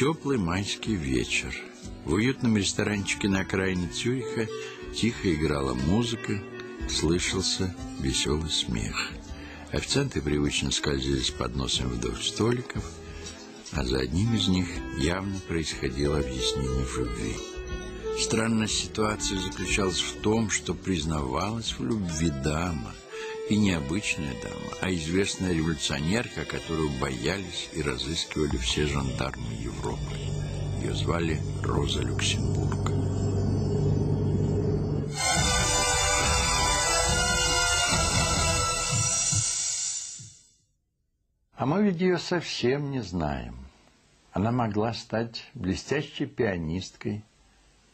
Теплый майский вечер. В уютном ресторанчике на окраине Цюриха тихо играла музыка, слышался веселый смех. Официанты привычно скользили с подносами вдоль столиков, а за одним из них явно происходило объяснение в любви. Странность ситуации заключалась в том, что признавалась в любви дама, и не обычная дама, а известная революционерка, которую боялись и разыскивали все жандармы Европы. Ее звали Роза Люксембург. А мы ведь ее совсем не знаем. Она могла стать блестящей пианисткой,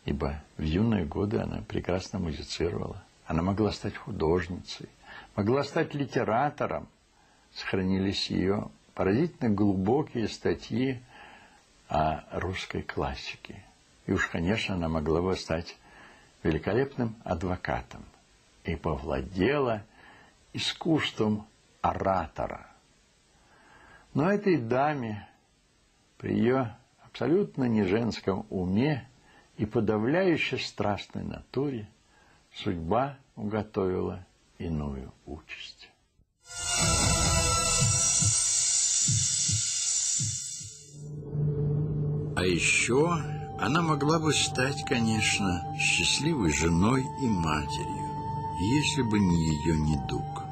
ибо в юные годы она прекрасно музицировала. Она могла стать художницей, могла стать литератором. Сохранились ее поразительно глубокие статьи о русской классике. И уж, конечно, она могла бы стать великолепным адвокатом и повладела искусством оратора – но этой даме при ее абсолютно не женском уме и подавляюще страстной натуре судьба уготовила иную участь. А еще она могла бы стать, конечно, счастливой женой и матерью, если бы не ее недуг.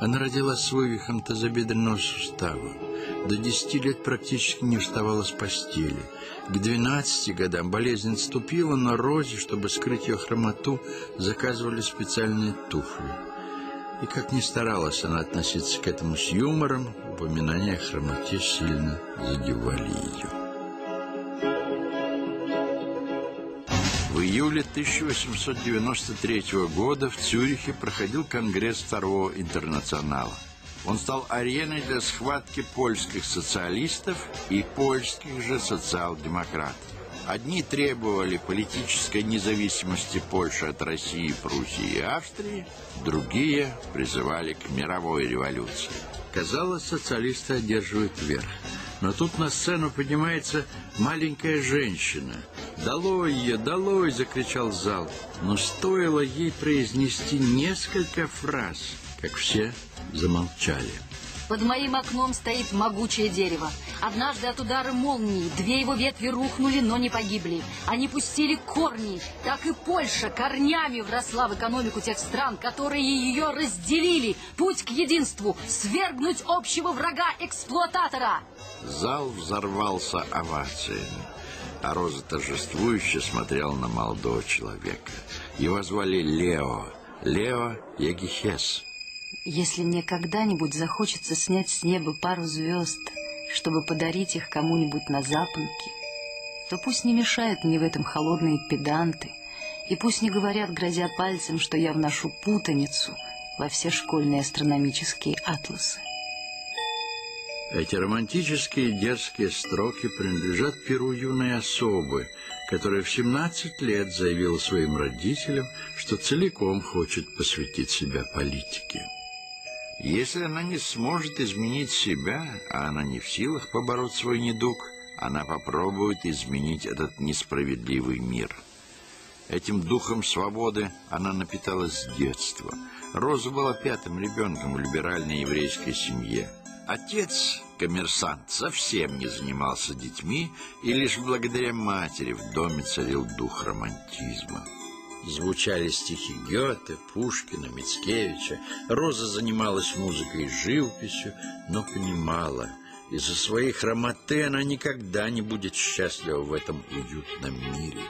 Она родила с вывихом тазобедренного сустава, до 10 лет практически не вставала с постели. К 12 годам болезнь отступила, но Розе, чтобы скрыть ее хромоту, заказывали специальные туфли. И как ни старалась она относиться к этому с юмором, упоминания о хромоте сильно задевали ее. В июле 1893 года в Цюрихе проходил Конгресс Второго Интернационала. Он стал ареной для схватки польских социалистов и польских же социал-демократов. Одни требовали политической независимости Польши от России, Пруссии и Австрии, другие призывали к мировой революции. Казалось, социалисты одерживают верх. Но тут на сцену поднимается маленькая женщина. «Долой ее, долой!» – закричал зал. Но стоило ей произнести несколько фраз, как все замолчали. Под моим окном стоит могучее дерево. Однажды от удара молнии две его ветви рухнули, но не погибли. Они пустили корни. Так и Польша корнями вросла в экономику тех стран, которые ее разделили. Путь к единству – свергнуть общего врага-эксплуататора. Зал взорвался овациями. А Роза торжествующе смотрела на молодого человека. Его звали Лео. Лео Ягихес. Если мне когда-нибудь захочется снять с неба пару звезд, чтобы подарить их кому-нибудь на запонки, то пусть не мешают мне в этом холодные педанты, и пусть не говорят, грозя пальцем, что я вношу путаницу во все школьные астрономические атласы. Эти романтические дерзкие строки принадлежат перу юной особы, которая в 17 лет заявила своим родителям, что целиком хочет посвятить себя политике. Если она не сможет изменить себя, а она не в силах побороть свой недуг, она попробует изменить этот несправедливый мир. Этим духом свободы она напиталась с детства. Роза была пятым ребенком в либеральной еврейской семье. Отец, коммерсант, совсем не занимался детьми, и лишь благодаря матери в доме царил дух романтизма. Звучали стихи Гёте, Пушкина, Мицкевича. Роза занималась музыкой и живописью, но понимала, из-за своей хромоты она никогда не будет счастлива в этом уютном мире.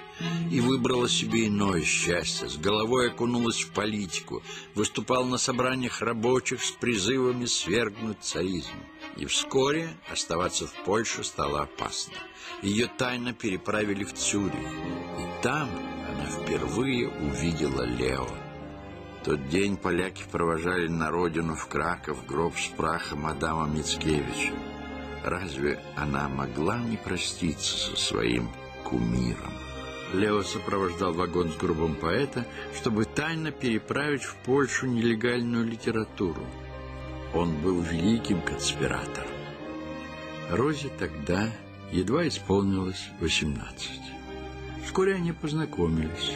И выбрала себе иное счастье, с головой окунулась в политику, выступал на собраниях рабочих с призывами свергнуть царизм. И вскоре оставаться в Польше стало опасно. Ее тайно переправили в Цюрих. И там она впервые увидела Лео. тот день поляки провожали на родину в Краков гроб с прахом Адама Мицкевича. Разве она могла не проститься со своим кумиром? Лео сопровождал вагон с гробом поэта, чтобы тайно переправить в Польшу нелегальную литературу. Он был великим конспиратором. Розе тогда едва исполнилось 18. Вскоре они познакомились.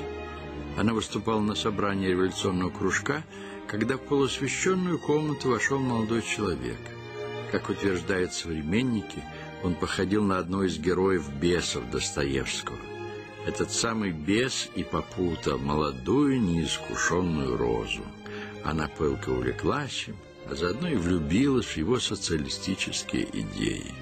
Она выступала на собрании революционного кружка, когда в полуосвещенную комнату вошел молодой человек. Как утверждают современники, он походил на одного из героев бесов Достоевского. Этот самый бес и попутал молодую неискушенную розу. Она пылко увлеклась им, а заодно и влюбилась в его социалистические идеи.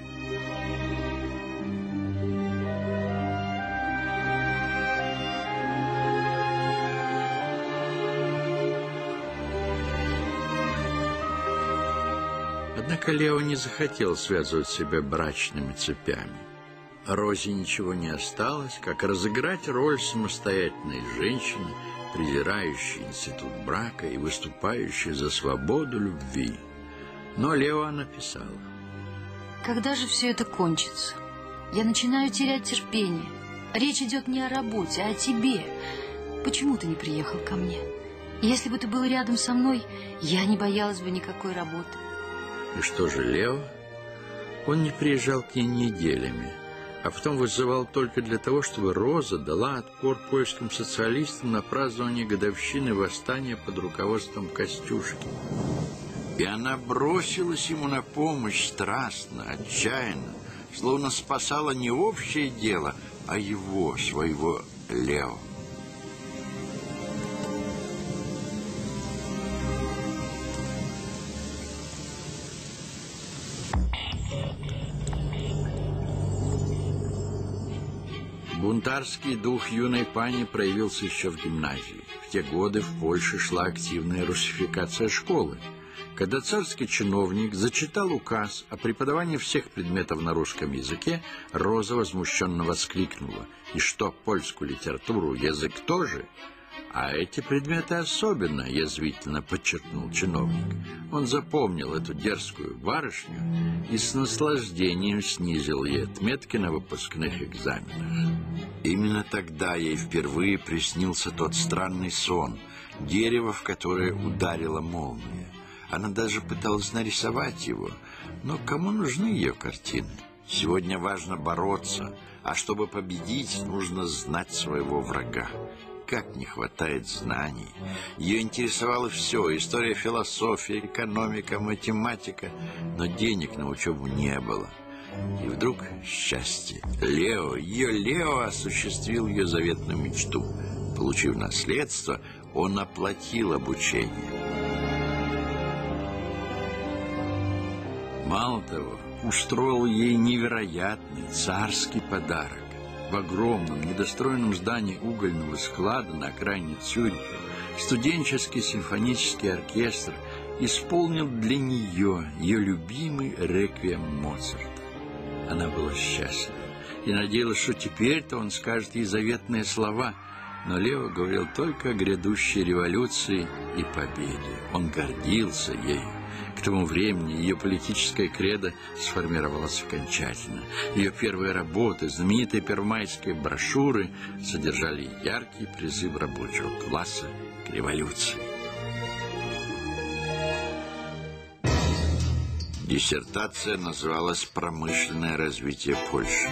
Однако Лео не захотел связывать себя брачными цепями. Розе ничего не осталось, как разыграть роль самостоятельной женщины, презирающей институт брака и выступающей за свободу любви. Но Лео написала. Когда же все это кончится? Я начинаю терять терпение. Речь идет не о работе, а о тебе. Почему ты не приехал ко мне? Если бы ты был рядом со мной, я не боялась бы никакой работы. И что же Лео? Он не приезжал к ней неделями а потом вызывал только для того, чтобы Роза дала отпор польским социалистам на празднование годовщины восстания под руководством Костюшки. И она бросилась ему на помощь страстно, отчаянно, словно спасала не общее дело, а его, своего Лео. Бунтарский дух юной пани проявился еще в гимназии. В те годы в Польше шла активная русификация школы. Когда царский чиновник зачитал указ о преподавании всех предметов на русском языке, Роза возмущенно воскликнула. «И что, польскую литературу, язык тоже?» А эти предметы особенно, язвительно подчеркнул чиновник. Он запомнил эту дерзкую барышню и с наслаждением снизил ей отметки на выпускных экзаменах. Именно тогда ей впервые приснился тот странный сон, дерево, в которое ударила молния. Она даже пыталась нарисовать его, но кому нужны ее картины? Сегодня важно бороться, а чтобы победить, нужно знать своего врага как не хватает знаний. Ее интересовало все – история, философия, экономика, математика, но денег на учебу не было. И вдруг счастье. Лео, ее Лео осуществил ее заветную мечту. Получив наследство, он оплатил обучение. Мало того, устроил ей невероятный царский подарок в огромном недостроенном здании угольного склада на окраине Цюриха студенческий симфонический оркестр исполнил для нее ее любимый реквием Моцарта. Она была счастлива и надеялась, что теперь-то он скажет ей заветные слова, но Лео говорил только о грядущей революции и победе. Он гордился ею. К тому времени ее политическая кредо сформировалась окончательно. Ее первые работы, знаменитые первомайские брошюры, содержали яркий призыв рабочего класса к революции. Диссертация называлась «Промышленное развитие Польши».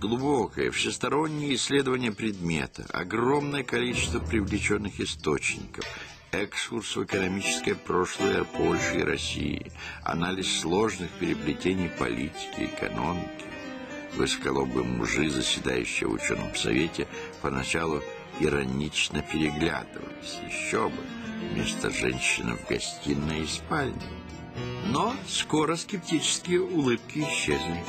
Глубокое, всестороннее исследование предмета, огромное количество привлеченных источников, экскурс в экономическое прошлое Польши и России, анализ сложных переплетений политики, экономики. Высоколобые мужи, заседающие в ученом совете, поначалу иронично переглядывались. Еще бы, вместо женщины в гостиной и спальне. Но скоро скептические улыбки исчезли.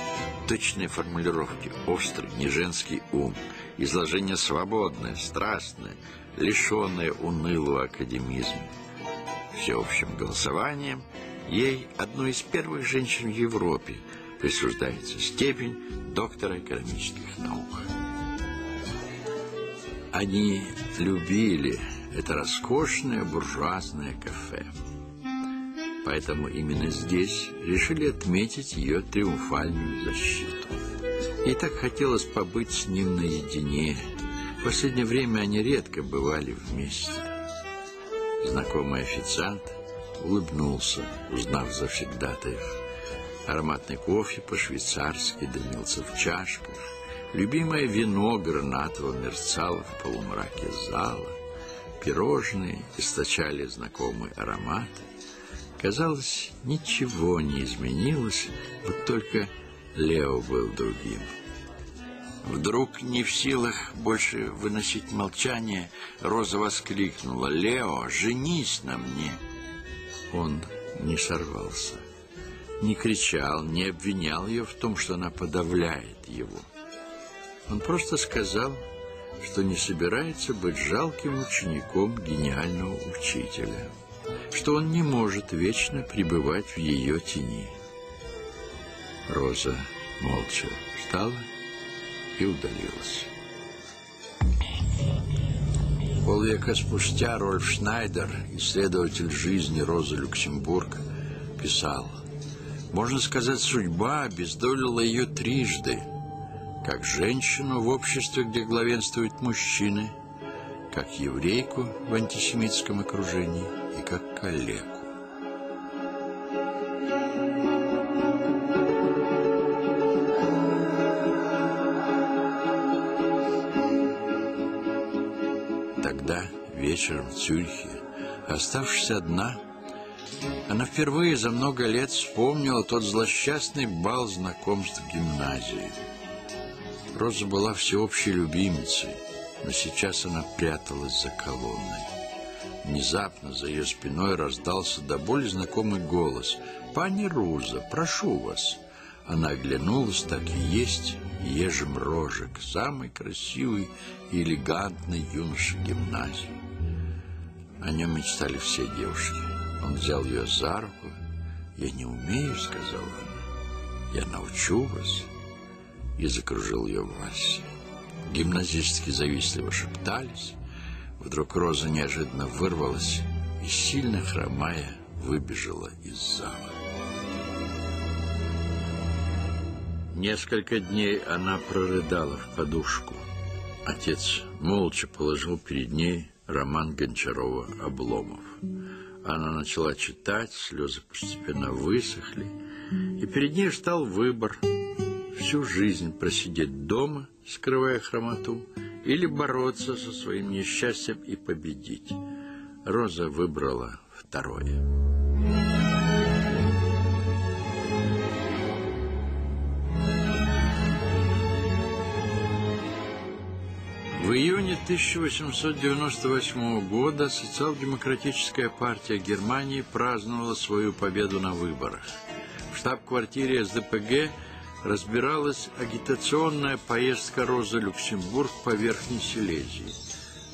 Точные формулировки, острый, неженский ум, изложение свободное, страстное – лишенная унылого академизма. Всеобщим голосованием ей, одной из первых женщин в Европе, присуждается степень доктора экономических наук. Они любили это роскошное буржуазное кафе. Поэтому именно здесь решили отметить ее триумфальную защиту. И так хотелось побыть с ним наедине, в последнее время они редко бывали вместе. Знакомый официант улыбнулся, узнав завсегдатаев. Ароматный кофе по-швейцарски дымился в чашках. Любимое вино гранатово мерцало в полумраке зала. Пирожные источали знакомые ароматы. Казалось, ничего не изменилось, вот только Лео был другим. Вдруг, не в силах больше выносить молчание, Роза воскликнула, «Лео, женись на мне!» Он не сорвался, не кричал, не обвинял ее в том, что она подавляет его. Он просто сказал, что не собирается быть жалким учеником гениального учителя, что он не может вечно пребывать в ее тени. Роза молча встала и удалилась. Полвека спустя Рольф Шнайдер, исследователь жизни Розы Люксембург, писал, «Можно сказать, судьба обездолила ее трижды, как женщину в обществе, где главенствуют мужчины, как еврейку в антисемитском окружении и как коллегу. Вечером в Цюрихе, оставшись одна, она впервые за много лет вспомнила тот злосчастный бал знакомств в гимназии. Роза была всеобщей любимицей, но сейчас она пряталась за колонной. Внезапно за ее спиной раздался до боли знакомый голос. «Пани Руза, прошу вас!» Она оглянулась, так и есть, ежем рожек, самый красивый и элегантный юноша гимназии. О нем мечтали все девушки. Он взял ее за руку. «Я не умею», — сказала она. «Я научу вас» и закружил ее в вальсе. Гимназистки завистливо шептались. Вдруг Роза неожиданно вырвалась и, сильно хромая, выбежала из зала. Несколько дней она прорыдала в подушку. Отец молча положил перед ней роман Гончарова «Обломов». Она начала читать, слезы постепенно высохли, и перед ней стал выбор – всю жизнь просидеть дома, скрывая хромоту, или бороться со своим несчастьем и победить. Роза выбрала второе. 1898 года социал-демократическая партия Германии праздновала свою победу на выборах. В штаб-квартире СДПГ разбиралась агитационная поездка Розы Люксембург по Верхней Силезии.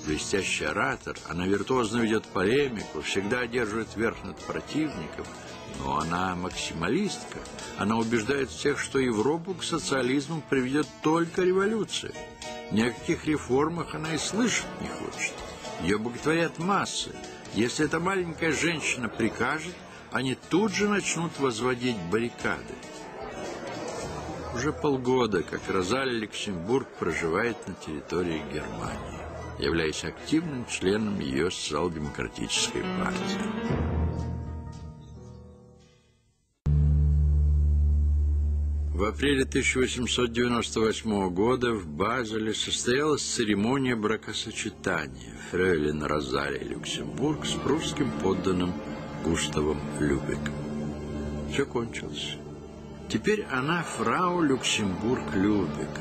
Блестящий оратор, она виртуозно ведет полемику, всегда одерживает верх над противником, но она максималистка. Она убеждает всех, что Европу к социализму приведет только революция. Ни о каких реформах она и слышать не хочет. Ее боготворят массы. Если эта маленькая женщина прикажет, они тут же начнут возводить баррикады. Уже полгода, как Розалия Люксембург проживает на территории Германии, являясь активным членом ее социал-демократической партии. В апреле 1898 года в Базеле состоялась церемония бракосочетания фрейлин Розалия Люксембург с прусским подданным Густавом Любеком. Все кончилось. Теперь она фрау Люксембург-Любек.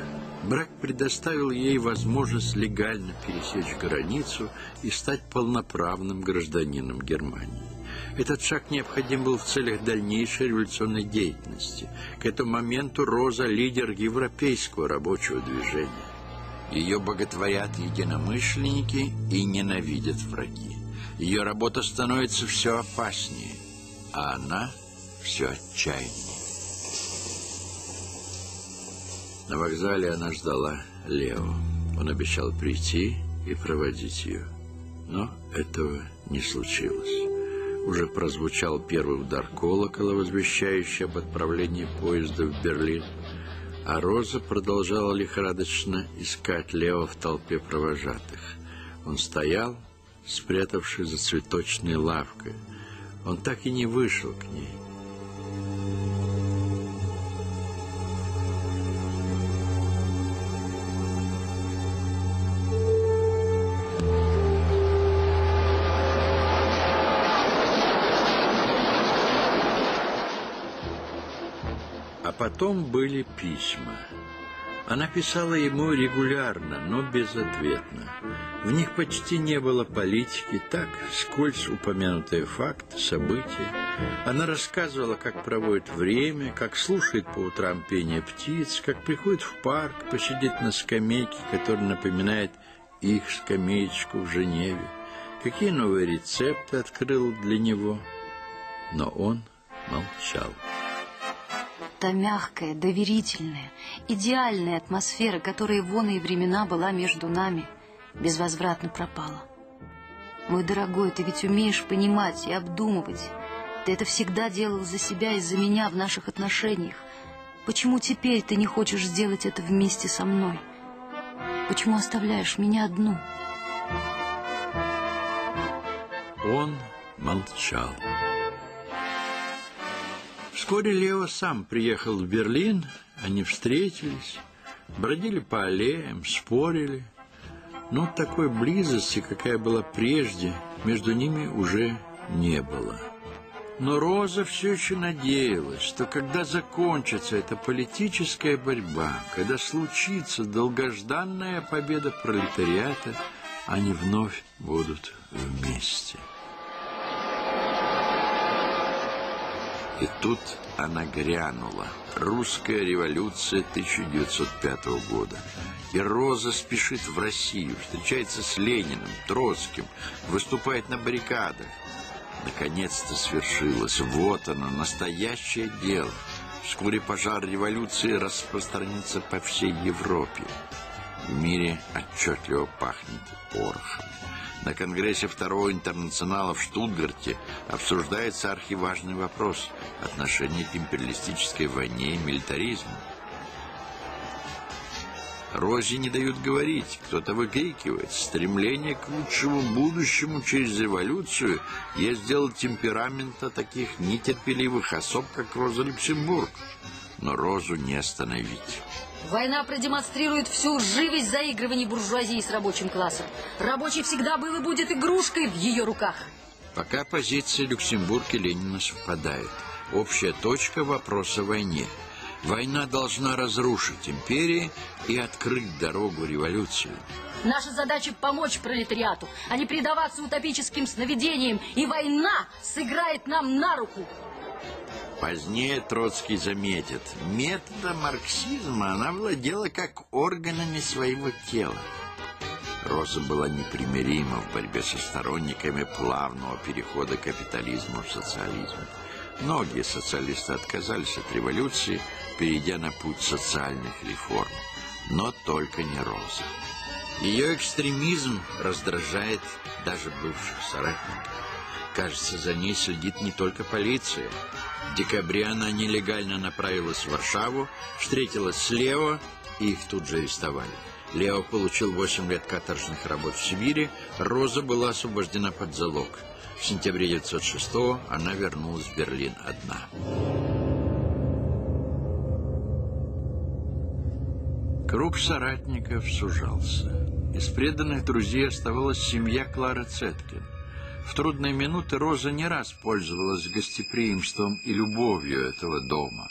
Брак предоставил ей возможность легально пересечь границу и стать полноправным гражданином Германии. Этот шаг необходим был в целях дальнейшей революционной деятельности. К этому моменту Роза – лидер европейского рабочего движения. Ее боготворят единомышленники и ненавидят враги. Ее работа становится все опаснее, а она все отчаяннее. На вокзале она ждала Лео. Он обещал прийти и проводить ее. Но этого не случилось. Уже прозвучал первый удар колокола, возвещающий об отправлении поезда в Берлин, а Роза продолжала лихорадочно искать Лео в толпе провожатых. Он стоял, спрятавшись за цветочной лавкой. Он так и не вышел к ней. Потом были письма. Она писала ему регулярно, но безответно. В них почти не было политики, так, скользь упомянутые факты, события. Она рассказывала, как проводит время, как слушает по утрам пение птиц, как приходит в парк, посидит на скамейке, которая напоминает их скамеечку в Женеве, какие новые рецепты открыл для него. Но он молчал та мягкая, доверительная, идеальная атмосфера, которая в оные времена была между нами, безвозвратно пропала. Мой дорогой, ты ведь умеешь понимать и обдумывать. Ты это всегда делал за себя и за меня в наших отношениях. Почему теперь ты не хочешь сделать это вместе со мной? Почему оставляешь меня одну? Он молчал. Вскоре Лео сам приехал в Берлин, они встретились, бродили по аллеям, спорили. Но такой близости, какая была прежде, между ними уже не было. Но Роза все еще надеялась, что когда закончится эта политическая борьба, когда случится долгожданная победа пролетариата, они вновь будут вместе. И тут она грянула. Русская революция 1905 года. И Роза спешит в Россию, встречается с Лениным, Троцким, выступает на баррикадах. Наконец-то свершилось. Вот оно, настоящее дело. Вскоре пожар революции распространится по всей Европе. В мире отчетливо пахнет порохом. На Конгрессе Второго интернационала в Штутгарте обсуждается архиважный вопрос – отношение к империалистической войне и милитаризму. Розе не дают говорить, кто-то выкрикивает. Стремление к лучшему будущему через революцию есть сделал темперамента таких нетерпеливых особ, как Роза Люксембург. Но Розу не остановить. Война продемонстрирует всю живость заигрываний буржуазии с рабочим классом. Рабочий всегда был и будет игрушкой в ее руках. Пока позиции Люксембург и Ленина совпадают. Общая точка вопроса войне. Война должна разрушить империи и открыть дорогу революции. Наша задача помочь пролетариату, а не предаваться утопическим сновидениям. И война сыграет нам на руку. Позднее Троцкий заметит, методом марксизма она владела как органами своего тела. Роза была непримирима в борьбе со сторонниками плавного перехода капитализма в социализм. Многие социалисты отказались от революции, перейдя на путь социальных реформ. Но только не Роза. Ее экстремизм раздражает даже бывших соратников. Кажется, за ней следит не только полиция. В декабре она нелегально направилась в Варшаву, встретилась с Лео, и их тут же арестовали. Лео получил 8 лет каторжных работ в Сибири, Роза была освобождена под залог. В сентябре 1906 она вернулась в Берлин одна. Круг соратников сужался. Из преданных друзей оставалась семья Клары Цеткин. В трудные минуты Роза не раз пользовалась гостеприимством и любовью этого дома.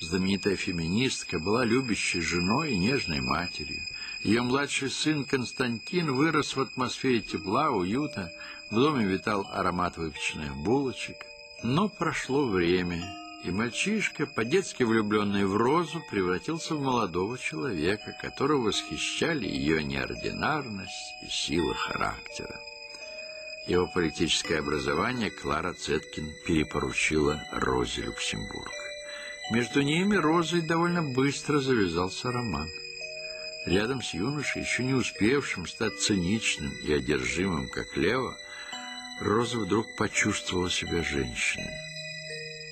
Знаменитая феминистка была любящей женой и нежной матерью. Ее младший сын Константин вырос в атмосфере тепла, уюта, в доме витал аромат выпеченных булочек. Но прошло время, и мальчишка, по-детски влюбленный в Розу, превратился в молодого человека, которого восхищали ее неординарность и сила характера. Его политическое образование Клара Цеткин перепоручила Розе Люксембург. Между ними Розой довольно быстро завязался роман. Рядом с юношей, еще не успевшим стать циничным и одержимым, как Лео, Роза вдруг почувствовала себя женщиной.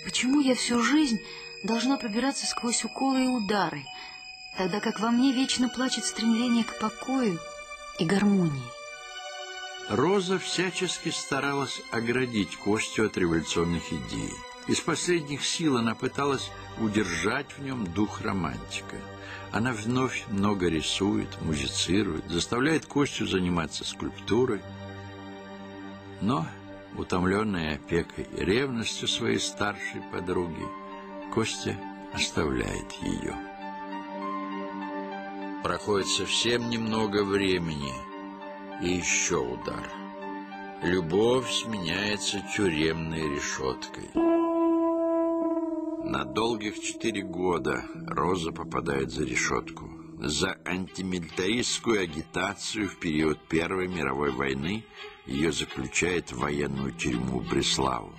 Почему я всю жизнь должна пробираться сквозь уколы и удары, тогда как во мне вечно плачет стремление к покою и гармонии? Роза всячески старалась оградить Костю от революционных идей. Из последних сил она пыталась удержать в нем дух романтика. Она вновь много рисует, музицирует, заставляет Костю заниматься скульптурой. Но, утомленная опекой и ревностью своей старшей подруги, Костя оставляет ее. Проходит совсем немного времени, и еще удар. Любовь сменяется тюремной решеткой. На долгих четыре года Роза попадает за решетку. За антимилитаристскую агитацию в период Первой мировой войны ее заключают в военную тюрьму Бреславу.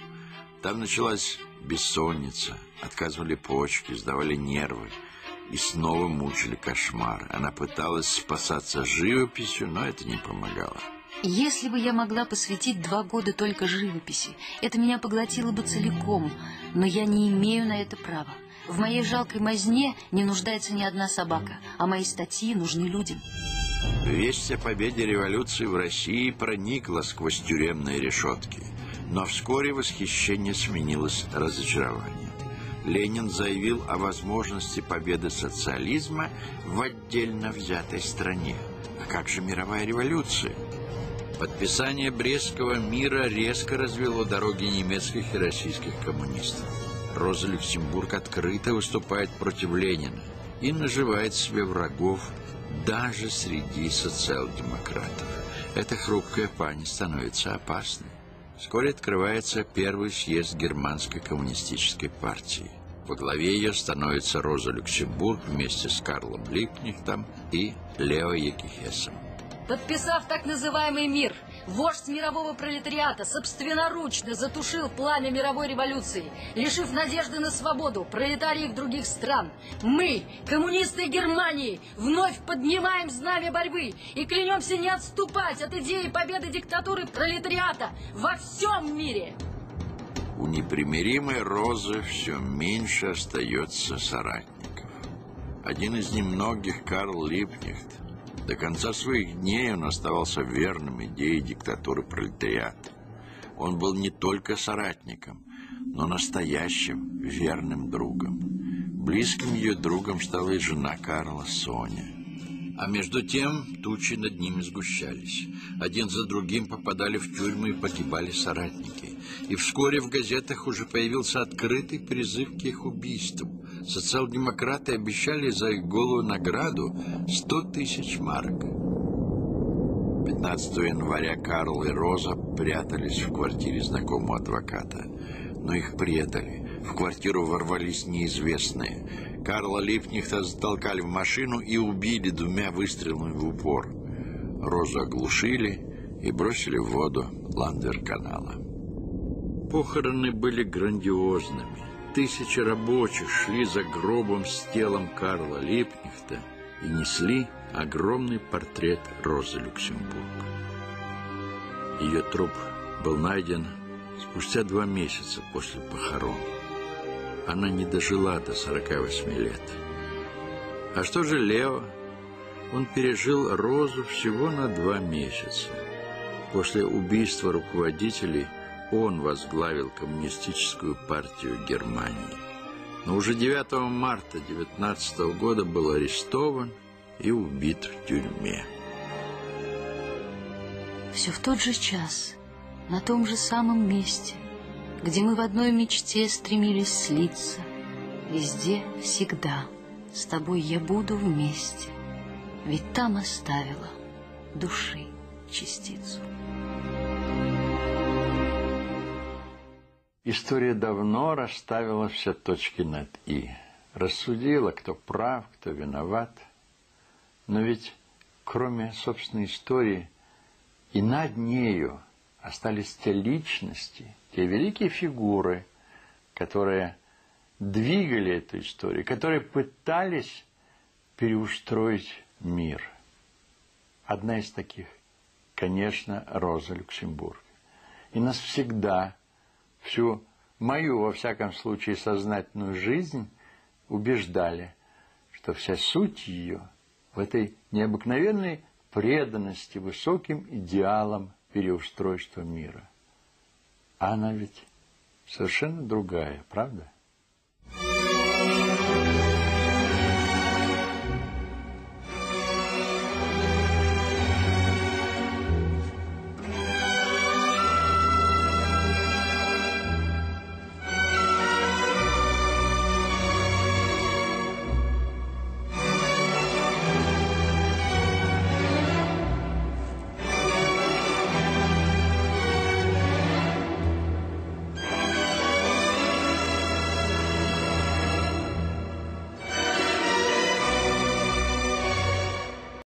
Там началась бессонница, отказывали почки, сдавали нервы и снова мучили кошмар. Она пыталась спасаться живописью, но это не помогало. Если бы я могла посвятить два года только живописи, это меня поглотило бы целиком, но я не имею на это права. В моей жалкой мазне не нуждается ни одна собака, а мои статьи нужны людям. Весть о победе революции в России проникла сквозь тюремные решетки, но вскоре восхищение сменилось разочарованием. Ленин заявил о возможности победы социализма в отдельно взятой стране. А как же мировая революция? Подписание Брестского мира резко развело дороги немецких и российских коммунистов. Роза Люксембург открыто выступает против Ленина и наживает себе врагов даже среди социал-демократов. Эта хрупкая пани становится опасной. Вскоре открывается первый съезд Германской коммунистической партии. Во главе ее становится Роза Люксембург вместе с Карлом Липкнехтом и Лео Якихесом. Подписав так называемый мир, вождь мирового пролетариата собственноручно затушил пламя мировой революции, лишив надежды на свободу пролетариев других стран. Мы, коммунисты Германии, вновь поднимаем знамя борьбы и клянемся не отступать от идеи победы диктатуры пролетариата во всем мире. У непримиримой Розы все меньше остается соратников. Один из немногих, Карл Липнихт, до конца своих дней он оставался верным идее диктатуры пролетариата. Он был не только соратником, но настоящим верным другом. Близким ее другом стала и жена Карла Соня. А между тем тучи над ними сгущались. Один за другим попадали в тюрьмы и погибали соратники. И вскоре в газетах уже появился открытый призыв к их убийству. Социал-демократы обещали за их голую награду 100 тысяч марок. 15 января Карл и Роза прятались в квартире знакомого адвоката. Но их предали. В квартиру ворвались неизвестные. Карла Липнихта затолкали в машину и убили двумя выстрелами в упор. Розу оглушили и бросили в воду Ландер-канала. Похороны были грандиозными. Тысячи рабочих шли за гробом с телом Карла Липнихта и несли огромный портрет Розы Люксембург. Ее труп был найден спустя два месяца после похорон. Она не дожила до 48 лет. А что же Лео? Он пережил Розу всего на два месяца. После убийства руководителей – он возглавил коммунистическую партию Германии. Но уже 9 марта 19 года был арестован и убит в тюрьме. Все в тот же час, на том же самом месте, где мы в одной мечте стремились слиться, везде, всегда, с тобой я буду вместе, ведь там оставила души частицу. История давно расставила все точки над «и». Рассудила, кто прав, кто виноват. Но ведь кроме собственной истории и над нею остались те личности, те великие фигуры, которые двигали эту историю, которые пытались переустроить мир. Одна из таких, конечно, Роза Люксембург. И нас всегда всю мою, во всяком случае, сознательную жизнь убеждали, что вся суть ее в этой необыкновенной преданности высоким идеалам переустройства мира. А она ведь совершенно другая, правда?